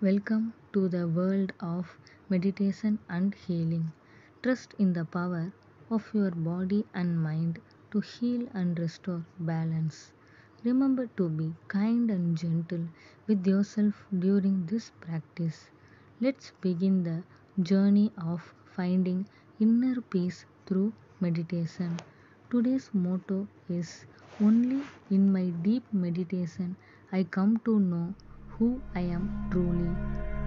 Welcome to the world of meditation and healing. Trust in the power of your body and mind to heal and restore balance. Remember to be kind and gentle with yourself during this practice. Let's begin the journey of finding inner peace through meditation. Today's motto is Only in my deep meditation I come to know who I am truly.